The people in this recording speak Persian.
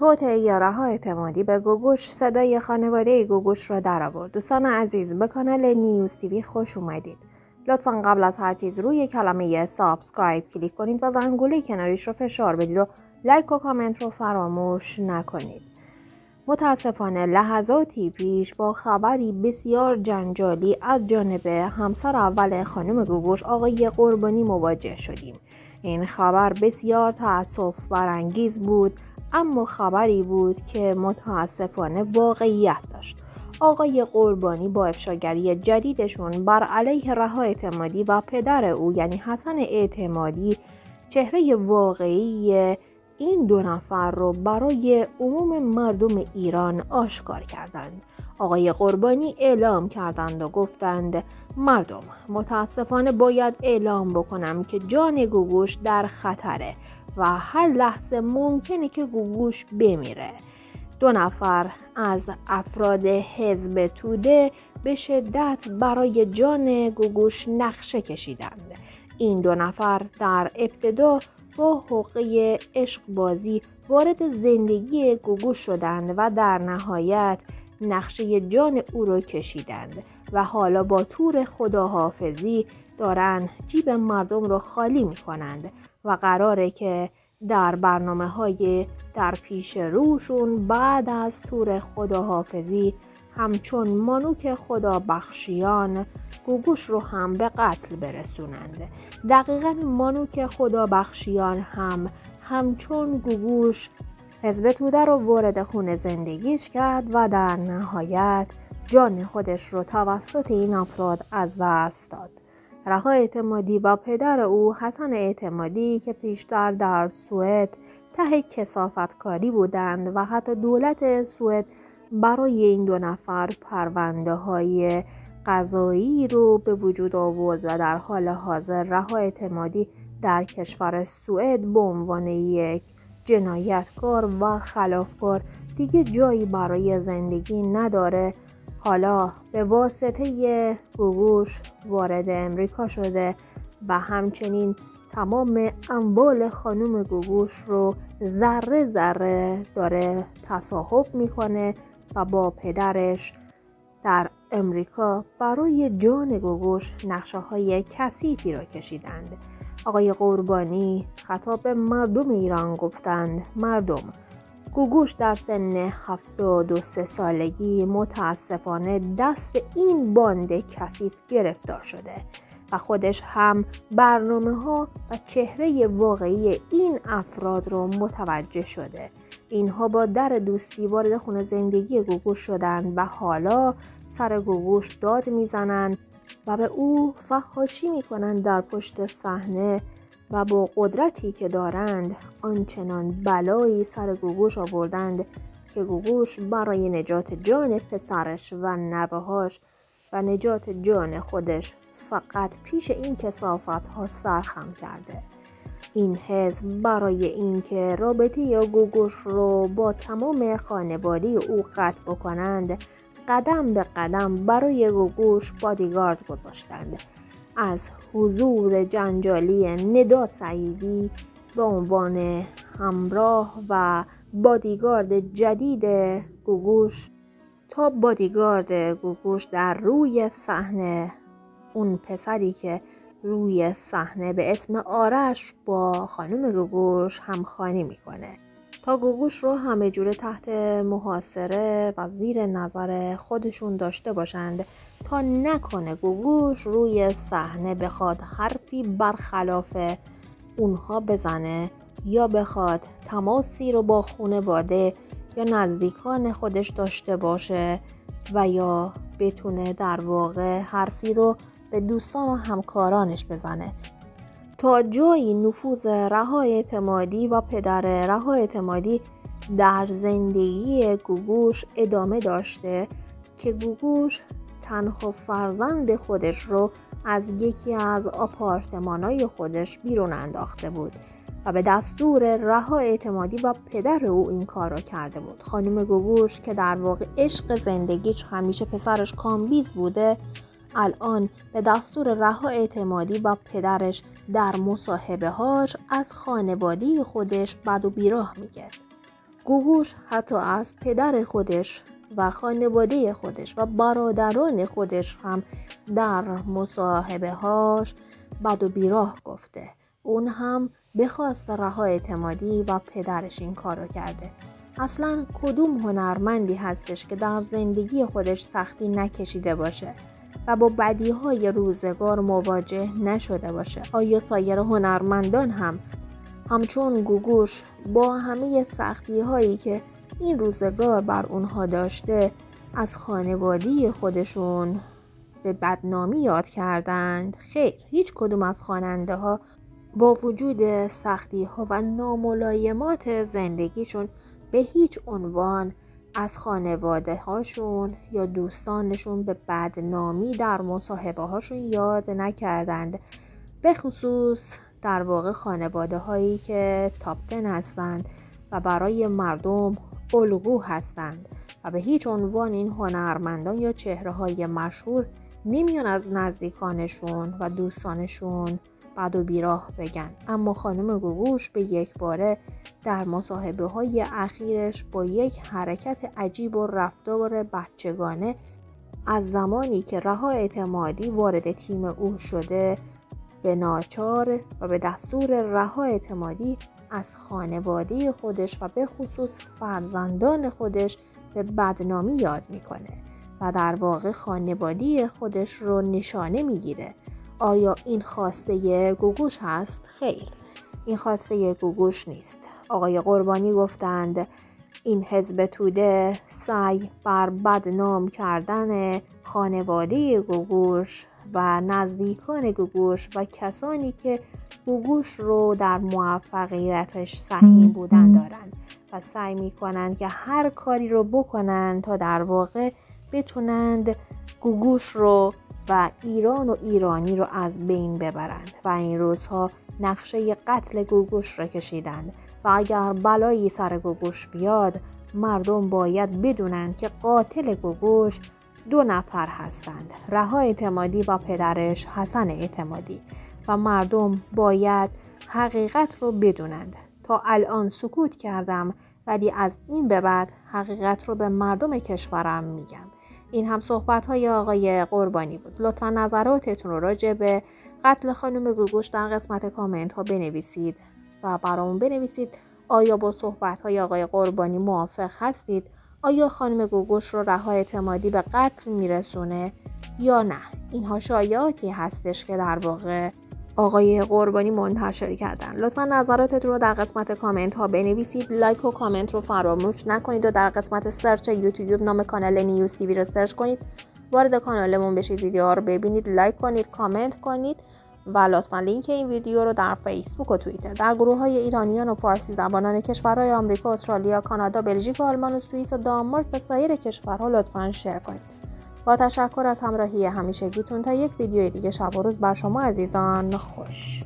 توطئه رها اعتمادی به گوگوش صدای خانواده گوگوش را درآورد. دوستان عزیز به کانال News TV خوش اومدید. لطفا قبل از هر چیز روی کلمه subscribe کلیک کنید و زنگوله کناریش رو فشار بدید و like و کامنت رو فراموش نکنید. متاسفانه لحظاتی پیش با خبری بسیار جنجالی از جانب همسر اول خانم گوگوش آقای قربانی مواجه شدیم. این خبر بسیار تأسف برانگیز بود. اما خبری بود که متاسفانه واقعیت داشت آقای قربانی با افشاگری جدیدشون بر علیه رها اعتمادی و پدر او یعنی حسن اعتمادی چهره واقعی این دو نفر رو برای عموم مردم ایران آشکار کردند. آقای قربانی اعلام کردند و گفتند مردم متاسفانه باید اعلام بکنم که جان گوگوش در خطره و هر لحظه ممکنه که گوگوش بمیره. دو نفر از افراد حزب توده به شدت برای جان گوگوش نقشه کشیدند. این دو نفر در ابتدا با حقه عشق بازی وارد زندگی گوگوش شدند و در نهایت نقشه جان او را کشیدند و حالا با تور خداحافظی دارن جیب مردم رو خالی می کنند و قراره که در برنامه های در پیش روشون بعد از تور خداحافظی همچون مانوک خدا بخشیان گوگوش رو هم به قتل برسونند. دقیقا مانوک خدا بخشیان هم همچون گوگوش حزب توده رو وارد خون زندگیش کرد و در نهایت جان خودش رو توسط این افراد از دست داد. رها اعتمادی و پدر او حسن اعتمادی که پیشتر در سوئد ته کسافتکاری بودند و حتی دولت سوئد برای این دو نفر پرونده های قضایی رو به وجود آورد و در حال حاضر رها اعتمادی در کشور سوئد به عنوان یک جنایتکار و خلافکار دیگه جایی برای زندگی نداره. حالا به واسطه گوگوش وارد امریکا شده و همچنین تمام اموال خانم گوگوش رو ذره ذره داره تصاحب می‌کنه و با پدرش در امریکا برای جان گوگوش نقشه های کثیفی را کشیدند. آقای قربانی خطاب مردم ایران گفتند مردم گوگوش در سن 73 سالگی متاسفانه دست این باند کثیف گرفتار شده و خودش هم برنامه ها و چهره واقعی این افراد رو متوجه شده. اینها با در دوستی وارد خونه زندگی گوگوش شدند و حالا سر گوگوش داد می‌زنند و به او فحاشی می‌کنند در پشت صحنه و با قدرتی که دارند آنچنان بلایی سر گوگوش آوردند که گوگوش برای نجات جان پسرش و نوهاش و نجات جان خودش فقط پیش این کسافت ها سرخم کرده. این حزب برای اینکه رابطه یا گوگوش رو با تمام خانواده او قطع بکنند قدم به قدم برای گوگوش بادیگارد گذاشتند. از حضور جنجالی ندا سعیدی به عنوان همراه و بادیگارد جدید گوگوش تا بادیگارد گوگوش در روی صحنه اون پسری که روی صحنه به اسم آرش با خانم گوگوش همخانی می‌کنه. تا گوگوش رو همه جوره تحت محاصره و زیر نظر خودشون داشته باشند نکنه. گوگوش روی صحنه بخواد حرفی برخلاف اونها بزنه یا بخواد تماسی رو با خونواده یا نزدیکان خودش داشته باشه و یا بتونه در واقع حرفی رو به دوستان و همکارانش بزنه. تا جایی نفوذ رها اعتمادی و پدر رها اعتمادی در زندگی گوگوش ادامه داشته که گوگوش تنها فرزند خودش رو از یکی از آپارتمانای خودش بیرون انداخته بود و به دستور رها اعتمادی و پدر او این کار را کرده بود. خانم گوگوش که در واقع عشق زندگیش همیشه پسرش کامبیز بوده الان به دستور رها اعتمادی و پدرش در مصاحبه هاش از خانواده خودش بد و بیراه میگه گوگوش حتی از پدر خودش و خانواده خودش و برادران خودش هم در مصاحبه هاش بد و بیراه گفته. اون هم به خواست رها اعتمادی و پدرش این کارو کرده. اصلا کدوم هنرمندی هستش که در زندگی خودش سختی نکشیده باشه و با بدی های روزگار مواجه نشده باشه؟ آیا سایر هنرمندان هم همچون گوگوش با همه سختی هایی که این روزگار بر اونها داشته از خانوادی خودشون به بدنامی یاد کردند. خیر هیچ کدوم از خواننده ها با وجود سختی ها و ناملایمات زندگیشون به هیچ عنوان از خانواده هاشون یا دوستانشون به بدنامی در مصاحبه هاشون یاد نکردند. به خصوص در واقع خانواده هایی که تاپتن هستند و برای مردم الگو هستند و به هیچ عنوان این هنرمندان یا چهره های مشهور نمیان از نزدیکانشون و دوستانشون بد و بیراه بگن. اما خانم گوگوش به یک باره در مصاحبه های اخیرش با یک حرکت عجیب و رفتار بچگانه از زمانی که رها اعتمادی وارد تیم او شده به ناچار و به دستور رها اعتمادی از خانواده خودش و به خصوص فرزندان خودش به بدنامی یاد می‌کنه و در واقع خانواده خودش رو نشانه می‌گیره آیا این خواسته گوگوش هست؟ خیر این خواسته گوگوش نیست آقای قربانی گفتند این حزب توده سعی بر بدنام کردن خانواده گوگوش و نزدیکان گوگوش و کسانی که گوگوش رو در موفقیتش سهیم بودن دارند و سعی می کنند که هر کاری رو بکنند تا در واقع بتونند گوگوش رو و ایران و ایرانی رو از بین ببرند و این روزها نقشه قتل گوگوش را کشیدند و اگر بلایی سر گوگوش بیاد مردم باید بدونند که قاتل گوگوش دو نفر هستند. رها اعتمادی و پدرش حسن اعتمادی و مردم باید حقیقت رو بدونند. تا الان سکوت کردم ولی از این به بعد حقیقت رو به مردم کشورم میگم. این هم صحبت های آقای قربانی بود. لطفا نظراتتون رو راجع به قتل خانم گوگوش در قسمت کامنت ها بنویسید و برامون بنویسید. آیا با صحبت های آقای قربانی موافق هستید؟ آیا خانم گوگوش رو رها اعتمادی به قتل میرسونه یا نه؟ اینها شایعاتی هستش که در واقع آقای قربانی منتشر کردن. لطفا نظراتتون رو در قسمت کامنت ها بنویسید. like و کامنت رو فراموش نکنید و در قسمت search یوتیوب نام کانال News TV رو search کنید. وارد کانالمون بشید ویدیوها رو ببینید. like کنید کامنت کنید. و لطفا لینک این ویدیو رو در فیسبوک و توییتر در گروه های ایرانیان و فارسی زبانان کشورهای آمریکا، استرالیا، کانادا، بلژیک، آلمان و سوئیس و دانمارک و سایر کشورها لطفا share کنید. با تشکر از همراهی همیشگیتون تا یک ویدیو دیگه شب و روز بر شما عزیزان خوش